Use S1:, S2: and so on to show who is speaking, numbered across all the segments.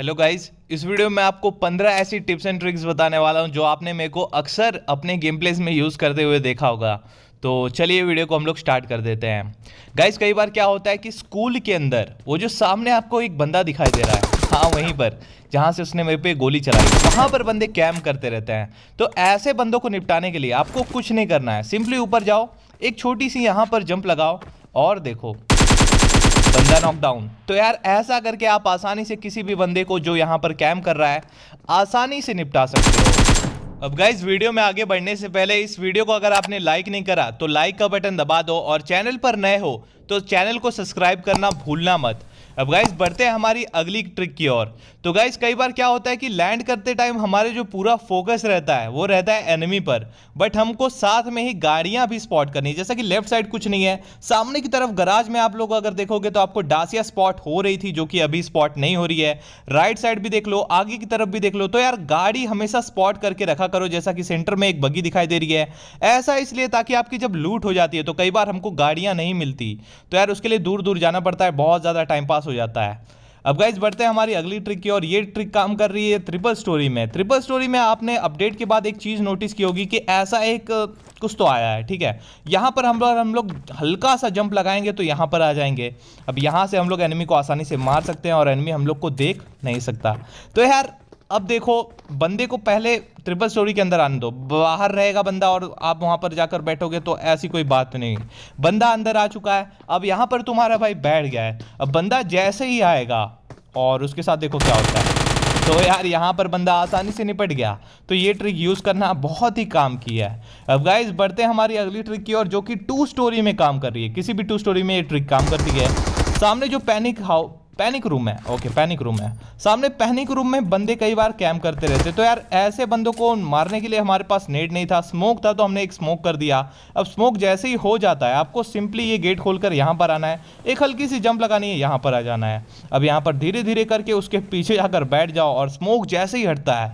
S1: Hello guys इस video में आपको 15 ऐसी टिप्स एंड ट्रिक्स बताने वाला हूँ जो आपने मेरे को अक्सर अपने गेम प्लेस में यूज़ करते हुए देखा होगा। तो चलिए वीडियो को हम लोग स्टार्ट कर देते हैं। गाइस कई बार क्या होता है कि स्कूल के अंदर वो जो सामने आपको एक बंदा दिखाई दे रहा है हाँ वहीं पर, जहाँ से उसने मेरे पे गोली चलाई, वहाँ पर बंदे कैम्प करते रहते हैं। तो ऐसे बंदों को निपटाने के लिए आपको कुछ नहीं करना है। सिंपली ऊपर जाओ, एक छोटी सी यहाँ पर जंप लगाओ और देखो। बंदा नॉकडाउन तो यार, ऐसा करके आप आसानी से किसी भी बंदे को जो यहाँ पर कैम कर रहा है, आसानी से निपटा सकते हो। अब गाइज़ वीडियो में आगे बढ़ने से पहले इस वीडियो को अगर आपने लाइक नहीं करा तो लाइक का बटन दबा दो और चैनल पर नए हो तो चैनल को सब्सक्राइब करना भूलना मत। अब गाइस बढ़ते हैं हमारी अगली ट्रिक की ओर। तो गाइस कई बार क्या होता है कि लैंड करते टाइम हमारे जो पूरा फोकस रहता है, वो रहता है एनिमी पर। बट हमको साथ में ही गाड़ियाँ भी स्पॉट करनी है। जैसा कि लेफ़्ट साइड कुछ नहीं है। सामने की तरफ़ गराज में आप लोग अगर देखोगे तो आपको डासिया स्पॉट हो रही थी, जो कि अभी स्पॉट नहीं हो रही है। राइट साइड भी देख लो, आगे की तरफ़ भी देख लो तो यार गाड़ी हमेशा स्पॉट करके रखा करो, जैसा कि सेंटर में एक बग्गी दिखाई दे रही है। ऐसा इसलिए ताकि आपकी जब लूट हो जाती है तो कई बार हमको गाड़ियाँ नहीं मिलती। तो यार उसके लिए दूर दूर जाना पड़ता है, बहुत ज़्यादा टाइम पास हो जाता है। अब गाइज़ बढ़ते हैं हमारी अगली ट्रिक की और ये ट्रिक काम कर रही है ट्रिपल स्टोरी में। ट्रिपल स्टोरी में आपने अपडेट के बाद एक चीज़ नोटिस की होगी कि ऐसा एक, कुछ तो आया है, ठीक है? यहाँ पर हम लोग हम लोग हल्का सा जंप लगाएँगे तो यहाँ पर आ जाएँगे। अब यहाँ से हम लोग एनिमी को आसानी से मार सकते हैं और एनिमी हम लोग को देख नहीं सकता। तो यार अब देखो, बंदे को पहले ट्रिपल स्टोरी के अंदर आने दो। बाहर रहेगा बंदा और आप वहाँ पर जाकर बैठोगे तो ऐसी कोई बात नहीं। बंदा अंदर आ चुका है। अब यहाँ पर तुम्हारा भाई बैठ गया है। अब बंदा जैसे ही आएगा और उसके साथ देखो क्या होता है। तो यार यहाँ पर बंदा आसानी से निपट गया। तो ये ट्रिक यूज़ करना बहुत ही काम किया है। अब गाइज़ बढ़ते हैं हमारी अगली ट्रिक की और जो कि टू स्टोरी में काम कर रही है। किसी भी टू स्टोरी में ये ट्रिक काम करती है। सामने जो पैनिक हाउ पैनिक रूम है। ओके, पैनिक रूम है। सामने पैनिक रूम में बंदे कई बार कैम्प करते रहते तो यार, ऐसे बंदों को मारने के लिए हमारे पास नेट नहीं था। स्मोक था तो हमने एक स्मोक कर दिया। अब स्मोक जैसे ही हो जाता है, आपको सिंपली ये गेट खोलकर यहाँ पर आना है। एक हल्की सी जंप लगानी है, यहाँ पर आ जाना है। अब यहाँ पर धीरे धीरे करके उसके पीछे जाकर बैठ जाओ और स्मोक जैसे ही हटता है,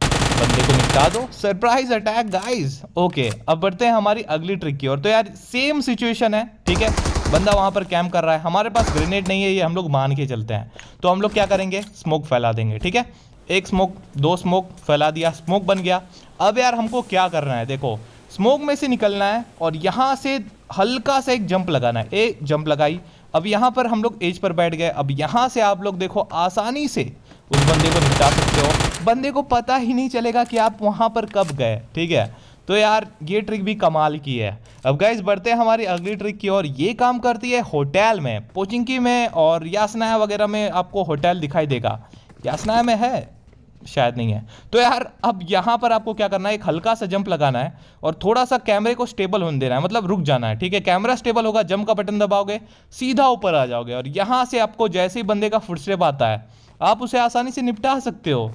S1: बंदे को निपटा दो। सरप्राइज़ अटैक गाइस ओके, अब बढ़ते हैं हमारी अगली ट्रिक की ओर। तो यार सेम सिचुएशन है, ठीक है? बंदा वहाँ पर कैम्प कर रहा है। हमारे पास ग्रेनेड नहीं है, ये हम लोग मान के चलते हैं। तो हम लोग क्या करेंगे? स्मोक फैला देंगे, ठीक है? एक स्मोक दो स्मोक फैला दिया स्मोक बन गया। अब यार हमको क्या करना है? देखो स्मोक में से निकलना है और यहाँ से हल्का सा एक जंप लगाना है। एक जंप लगाई। अब यहाँ पर हम लोग एज पर बैठ गए। अब यहाँ से आप लोग देखो, आसानी से उस बंदे को निपटा सकते हो। बंदे को पता ही नहीं चलेगा कि आप वहाँ पर कब गए, ठीक है? तो यार, ये ट्रिक भी कमाल की है। अब गाइज़ बढ़ते हैं हमारी अगली ट्रिक की और ये काम करती है होटल में पोचिंकी में और यासनाया वगैरह में आपको होटल दिखाई देगा। यासनाया में है? शायद नहीं है। तो यार, अब यहाँ पर आपको क्या करना है? एक हल्का सा जंप लगाना है और थोड़ा सा कैमरे को स्टेबल होने देना है। मतलब रुक जाना है, ठीक है? कैमरा स्टेबल होगा जंप का बटन दबाओगे, सीधा ऊपर आ जाओगे और यहाँ से आपको जैसे ही बंदे का फुटस्टेप आता है, आप उसे आसानी से निपटा सकते हो।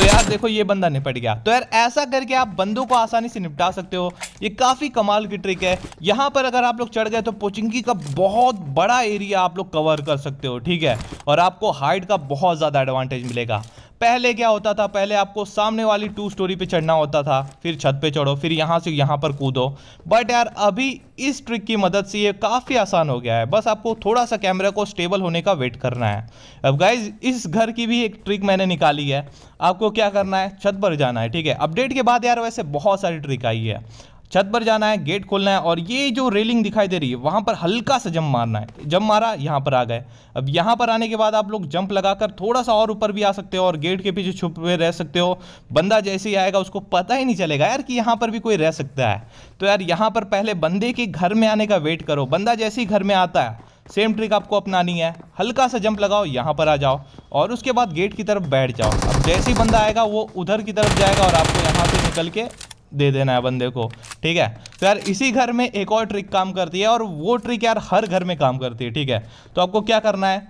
S1: तो यार देखो, ये बंदा निपट गया। तो यार ऐसा करके आप बंदों को आसानी से निपटा सकते हो। ये काफ़ी कमाल की ट्रिक है। यहाँ पर अगर आप लोग चढ़ गए तो पोचिंगी का बहुत बड़ा एरिया आप लोग कवर कर सकते हो, ठीक है? और आपको हाइट का बहुत ज़्यादा एडवांटेज मिलेगा। पहले क्या होता था? पहले आपको सामने वाली टू स्टोरी पे चढ़ना होता था, फिर छत पे चढ़ो, फिर यहाँ से यहाँ पर कूदो। बट यार, अभी इस ट्रिक की मदद से ये काफ़ी आसान हो गया है। बस आपको थोड़ा सा कैमरा को स्टेबल होने का वेट करना है। अब गाइज़ इस घर की भी एक ट्रिक मैंने निकाली है। आपको क्या करना है? छत पर जाना है, ठीक है? अपडेट के बाद यार, वैसे बहुत सारी ट्रिक आई है। छत पर जाना है, गेट खोलना है और ये जो रेलिंग दिखाई दे रही है, वहाँ पर हल्का सा जंप मारना है। जंप मारा, यहाँ पर आ गए। अब यहाँ पर आने के बाद आप लोग जंप लगाकर थोड़ा सा और ऊपर भी आ सकते हो और गेट के पीछे छुप हुए रह सकते हो। बंदा जैसे ही आएगा, उसको पता ही नहीं चलेगा यार कि यहाँ पर भी कोई रह सकता है। तो यार, यहाँ पर पहले बंदे के घर में आने का वेट करो। बंदा जैसे ही घर में आता है सेम ट्रिक आपको अपनानी है। हल्का सा जंप लगाओ, यहाँ पर आ जाओ और उसके बाद गेट की तरफ़ बैठ जाओ। अब जैसे ही बंदा आएगा, वो उधर की तरफ़ जाएगा और आपको यहाँ से निकल के दे देना है बंदे को, ठीक है? तो यार इसी घर में एक और ट्रिक काम करती है और वो ट्रिक यार हर घर में काम करती है, ठीक है? तो आपको क्या करना है?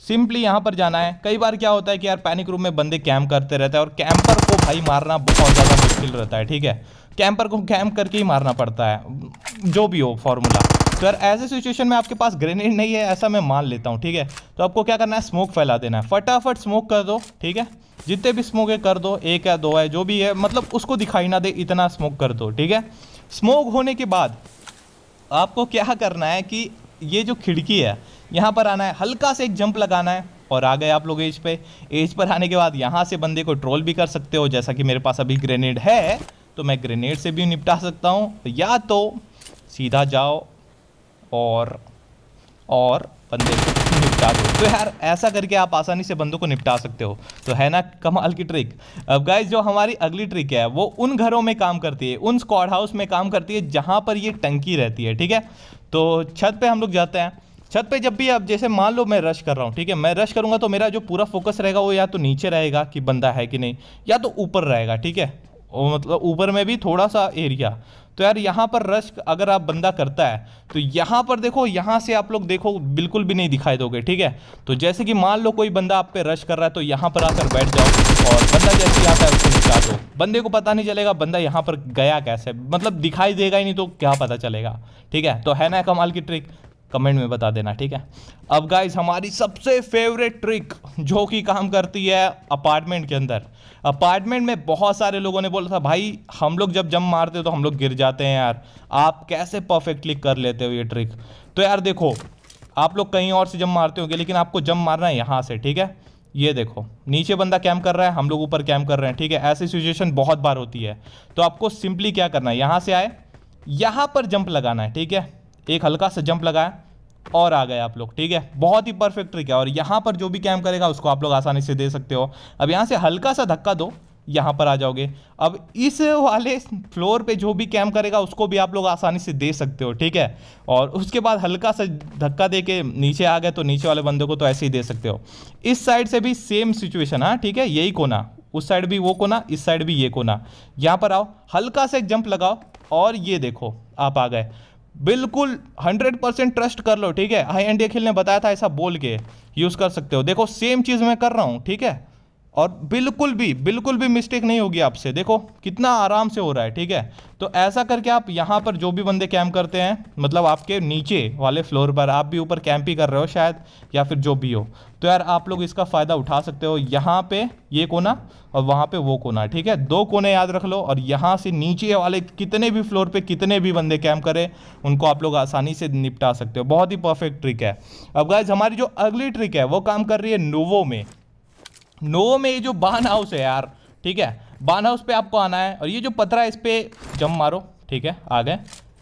S1: सिंपली यहाँ पर जाना है। कई बार क्या होता है कि यार पैनिक रूम में बंदे कैम्प करते रहते हैं और कैंपर को भाई मारना बहुत ज़्यादा मुश्किल रहता है, ठीक है? कैंपर को कैम्प करके ही मारना पड़ता है, जो भी हो फॉर्मूला तो यार ऐसे सिचुएशन में आपके पास ग्रेनेड नहीं है, ऐसा मैं मान लेता हूँ, ठीक है? तो आपको क्या करना है? स्मोक फैला देना है। फटाफट स्मोक कर दो, ठीक है? जितने भी स्मोक है, कर दो। एक या दो है, जो भी है मतलब उसको दिखाई ना दे, इतना स्मोक कर दो, ठीक है? स्मोक होने के बाद आपको क्या करना है कि ये जो खिड़की है, यहाँ पर आना है। हल्का से एक जंप लगाना है और आ गए आप लोग एज पे। एज पर आने के बाद यहाँ से बंदे को ट्रोल भी कर सकते हो। जैसा कि मेरे पास अभी ग्रेनेड है तो मैं ग्रेनेड से भी निपटा सकता हूँ। या तो सीधा जाओ और और बंदे को निपटा दो। तो यार, ऐसा करके आप आसानी से बंदों को निपटा सकते हो। तो है ना, कमाल की ट्रिक अब गाइज़ जो हमारी अगली ट्रिक है, वो उन घरों में काम करती है, उन स्क्वाड हाउस में काम करती है, जहाँ पर ये टंकी रहती है, ठीक है? तो छत पे हम लोग जाते हैं। छत पे जब भी आप, जैसे मान लो मैं रश कर रहा हूँ, ठीक है? मैं रश करूँगा तो मेरा जो पूरा फोकस रहेगा, वो या तो नीचे रहेगा कि बंदा है कि नहीं, या तो ऊपर रहेगा, ठीक है? मतलब ऊपर में भी थोड़ा सा एरिया तो यार यहाँ पर रश अगर आप बंदा करता है तो यहाँ पर देखो, यहाँ से आप लोग देखो, बिल्कुल भी नहीं दिखाई दोगे, ठीक है? तो जैसे कि मान लो कोई बंदा आप पे रश कर रहा है तो यहाँ पर आकर बैठ जाओ और बंदा जैसे ही आता है, उसको निपटा दो। बंदे को पता नहीं चलेगा, बंदा यहाँ पर गया कैसे? मतलब दिखाई देगा ही नहीं तो क्या पता चलेगा, ठीक है? तो है ना कमाल की ट्रिक कमेंट में बता देना, ठीक है? अब गाइज़ हमारी सबसे फेवरेट ट्रिक जो कि काम करती है अपार्टमेंट के अंदर। अपार्टमेंट में बहुत सारे लोगों ने बोला था, भाई, हम लोग जब जम मारते हो तो हम लोग गिर जाते हैं यार। आप कैसे परफेक्टली कर लेते हो ये ट्रिक तो यार देखो, आप लोग कहीं और से जम मारते होंगे, लेकिन आपको जम मारना है यहाँ से, ठीक है? ये देखो, नीचे बंदा कैम्प कर रहा है, हम लोग ऊपर कैम्प कर रहे हैं, ठीक है? ऐसी सिचुएशन बहुत बार होती है। तो आपको सिंपली क्या करना है? यहाँ से आए, यहाँ पर जंप लगाना है, ठीक है? एक हल्का सा जंप लगाया और आ गए आप लोग, ठीक है? बहुत ही परफेक्ट ट्रिक है और यहाँ पर जो भी कैम करेगा उसको आप लोग आसानी से दे सकते हो। अब यहाँ से हल्का सा धक्का दो, यहाँ पर आ जाओगे। अब इस वाले फ्लोर पे जो भी कैम करेगा उसको भी आप लोग आसानी से दे सकते हो, ठीक है? और उसके बाद हल्का सा धक्का दे के नीचे आ गए तो नीचे वाले बंदे को तो ऐसे ही दे सकते हो। इस साइड से भी सेम सिचुएशन हाँ ठीक है? यही कोना, उस साइड भी वो कोना, इस साइड भी ये कोना। यहाँ पर आओ, हल्का सा एक जंप लगाओ और ये देखो, आप आ गए। बिल्कुल हंड्रेड परसेंट ट्रस्ट कर लो, ठीक है? आई एन खेल ने बताया था, ऐसा बोल के यूज़ कर सकते हो। देखो, सेम चीज़ मैं कर रहा हूँ, ठीक है? और बिल्कुल भी बिल्कुल भी मिस्टेक नहीं होगी आपसे। देखो, कितना आराम से हो रहा है, ठीक है? तो ऐसा करके आप यहाँ पर जो भी बंदे कैंप करते हैं मतलब आपके नीचे वाले फ्लोर पर, आप भी ऊपर कैंप ही कर रहे हो शायद, या फिर जो भी हो। तो यार आप लोग इसका फ़ायदा उठा सकते हो। यहाँ पे ये कोना और वहाँ पे वो कोना, ठीक है? दो कोने याद रख लो और यहाँ से नीचे वाले कितने भी फ्लोर पे कितने भी बंदे कैंप करें, उनको आप लोग आसानी से निपटा सकते हो। बहुत ही परफेक्ट ट्रिक है। अब गाइज़ हमारी जो अगली ट्रिक है, वो काम कर रही है नोवो में। नोवो में ये जो बान हाउस है यार, ठीक है? बान हाउस पे आपको आना है और ये जो पथरा है इस पर जम मारो, ठीक है? आ गए।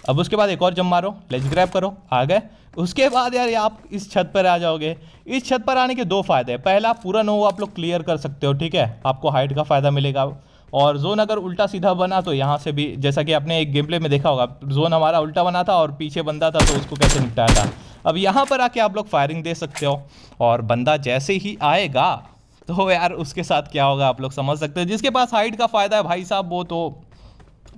S1: अब उसके बाद एक और जम मारो लेज ग्रैप करो, आ गए। उसके बाद यार आप इस छत पर आ जाओगे। इस छत पर आने के दो फ़ायदे हैं। पहला, पूरा नो आप लोग क्लियर कर सकते हो, ठीक है? आपको हाइट का फ़ायदा मिलेगा। और जोन अगर उल्टा सीधा बना तो यहाँ से भी, जैसा कि आपने एक गेम प्ले में देखा होगा जोन हमारा उल्टा बना था और पीछे बंदा था तो उसको कैसे निपटाया था? अब यहाँ पर आके आप लोग फायरिंग दे सकते हो। और बंदा जैसे ही आएगा तो यार, उसके साथ क्या होगा, आप लोग समझ सकते हो। जिसके पास हाइट का फ़ायदा है भाई साहब, वो तो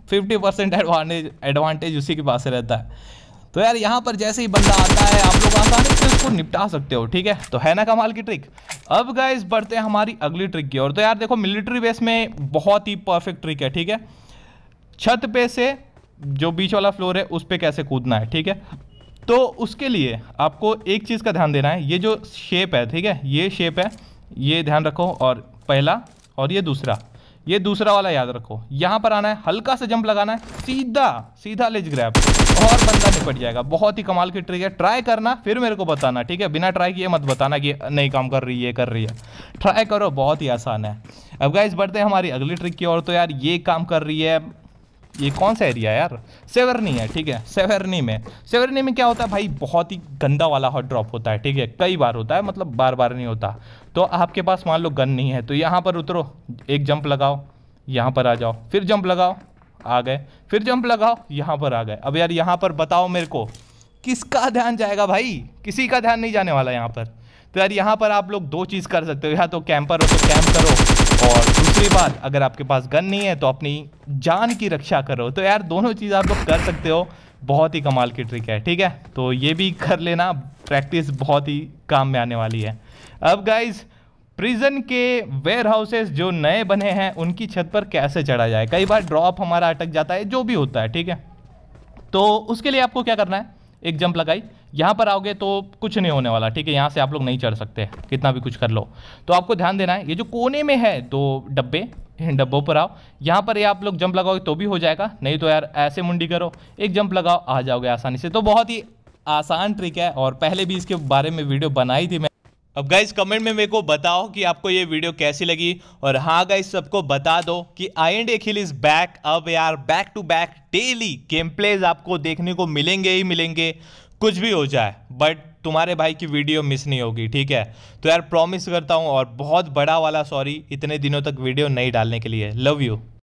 S1: फिफ्टी परसेंट एडवांटेज एडवांटेज उसी के पास रहता है। तो यार, यहाँ पर जैसे ही बंदा आता है, आप लोग आसानी से उसको निपटा सकते हो, ठीक है? तो है ना कमाल की ट्रिक अब गाइस बढ़ते हैं हमारी अगली ट्रिक की ओर। तो यार, देखो मिलिट्री बेस में बहुत ही परफेक्ट ट्रिक है, ठीक है? छत पे से जो बीच वाला फ्लोर है, उस पर कैसे कूदना है, ठीक है? तो उसके लिए आपको एक चीज़ का ध्यान देना है, ये जो शेप है, ठीक है? ये शेप है ये ध्यान रखो और पहला और ये दूसरा। ये दूसरा वाला याद रखो। यहाँ पर आना है, हल्का सा जंप लगाना है, सीधा सीधा लेज ग्रैप और बंदा निपट जाएगा। बहुत ही कमाल की ट्रिक है। ट्राई करना, फिर मेरे को बताना, ठीक है? बिना ट्राई किए मत बताना कि नहीं काम कर रही है कर रही है। ट्राई करो, बहुत ही आसान है। अब गाइस बढ़ते हैं हमारी अगली ट्रिक की ओर। तो यार, ये काम कर रही है। ये कौन सा एरिया है यार? सेवरनी है, ठीक है? सेवरनी में। सेवरनी में क्या होता है भाई? बहुत ही गंदा वाला हॉट ड्रॉप होता है, ठीक है? कई बार होता है मतलब बार बार नहीं होता। तो आपके पास मान लो गन नहीं है तो यहाँ पर उतरो। एक जंप लगाओ, यहाँ पर आ जाओ। फिर जंप लगाओ, आ गए। फिर जंप लगाओ, यहाँ पर आ गए। अब यार यहाँ पर बताओ मेरे को, किसका ध्यान जाएगा भाई? किसी का ध्यान नहीं जाने वाला यहाँ पर। तो यार यहाँ पर आप लोग दो चीज़ कर सकते हो। या तो कैंपर हो तो कैंप करो। और दूसरी बात, अगर आपके पास गन नहीं है तो अपनी जान की रक्षा करो तो यार, दोनों चीज़ आप लोग कर सकते हो। बहुत ही कमाल की ट्रिक है, ठीक है? तो ये भी कर लेना। प्रैक्टिस बहुत ही काम में आने वाली है। अब गाइज़ प्रिजन के वेयर हाउसेस जो नए बने हैं, उनकी छत पर कैसे चढ़ा जाए? कई बार ड्रॉप हमारा अटक जाता है, जो भी होता है, ठीक है? तो उसके लिए आपको क्या करना है? एक जंप लगाई। यहाँ पर आओगे तो कुछ नहीं होने वाला, ठीक है? यहाँ से आप लोग नहीं चढ़ सकते, कितना भी कुछ कर लो। तो आपको ध्यान देना है, ये जो कोने में है दो डब्बे डब्बों पर आओ। यहाँ पर ये आप लोग जंप लगाओगे तो भी हो जाएगा, नहीं तो यार ऐसे मुंडी करो, एक जंप लगाओ, आ जाओगे आसानी से। तो बहुत ही आसान ट्रिक है, और पहले भी इसके बारे में वीडियो बनाई थी मैं। अब गाइस कमेंट में मेरे को बताओ कि आपको ये वीडियो कैसी लगी, और हाँ गाइस सबको बता दो कि I and Akhil is back अब यार back to back daily game plays आपको देखने को मिलेंगे ही मिलेंगे। कुछ भी हो जाए बट तुम्हारे भाई की वीडियो मिस नहीं होगी, ठीक है? तो यार प्रॉमिस करता हूँ, और बहुत बड़ा वाला सॉरी इतने दिनों तक वीडियो नहीं डालने के लिए। Love you